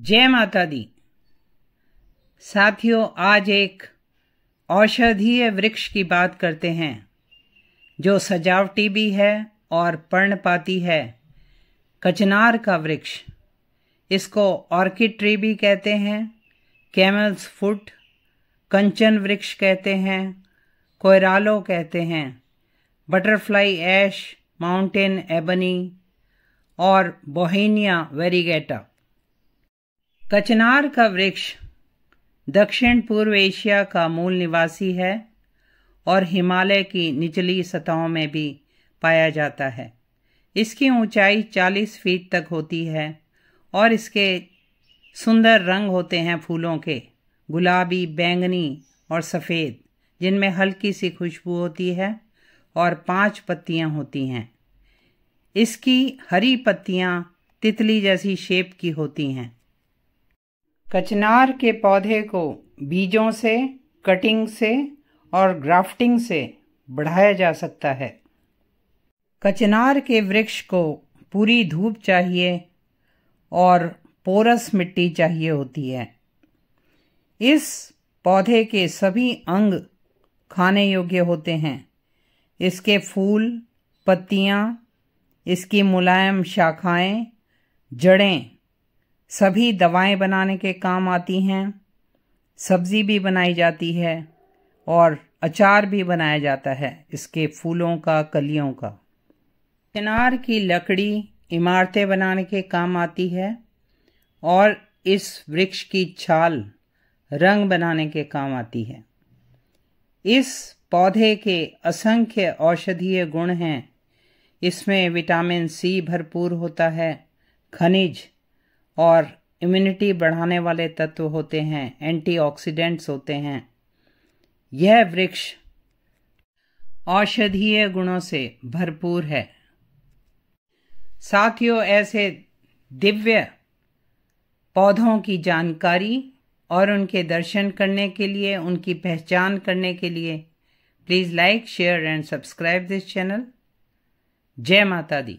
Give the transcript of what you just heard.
जय माता दी। साथियों, आज एक औषधीय वृक्ष की बात करते हैं, जो सजावटी भी है और पर्णपाती है। कचनार का वृक्ष, इसको ऑर्किड ट्री भी कहते हैं, कैमल्स फुट, कंचन वृक्ष कहते हैं, कोयरालो कहते हैं, बटरफ्लाई ऐश, माउंटेन एबनी और बोहेनिया वेरीगेटा। कचनार का वृक्ष दक्षिण पूर्व एशिया का मूल निवासी है और हिमालय की निचली सतहों में भी पाया जाता है। इसकी ऊंचाई 40 फीट तक होती है और इसके सुंदर रंग होते हैं फूलों के। गुलाबी, बैंगनी और सफ़ेद, जिनमें हल्की सी खुशबू होती है और पाँच पत्तियाँ होती हैं। इसकी हरी पत्तियाँ तितली जैसी शेप की होती हैं। कचनार के पौधे को बीजों से कटिंग से और ग्राफ्टिंग से बढ़ाया जा सकता है। कचनार के वृक्ष को पूरी धूप चाहिए और पोरस मिट्टी चाहिए होती है। इस पौधे के सभी अंग खाने योग्य होते हैं। इसके फूल, पत्तियाँ, इसकी मुलायम शाखाएँ, जड़ें सभी दवाएँ बनाने के काम आती हैं, सब्ज़ी भी बनाई जाती है और अचार भी बनाया जाता है इसके फूलों का, कलियों का। चिनार की लकड़ी इमारतें बनाने के काम आती है और इस वृक्ष की छाल रंग बनाने के काम आती है। इस पौधे के असंख्य औषधीय गुण हैं। इसमें विटामिन सी भरपूर होता है, खनिज और इम्यूनिटी बढ़ाने वाले तत्व होते हैं एंटीऑक्सीडेंट्स होते हैं। यह वृक्ष औषधीय गुणों से भरपूर है। साथियों, ऐसे दिव्य पौधों की जानकारी और उनके दर्शन करने के लिए, उनकी पहचान करने के लिए please like share and subscribe this channel जय माता दी।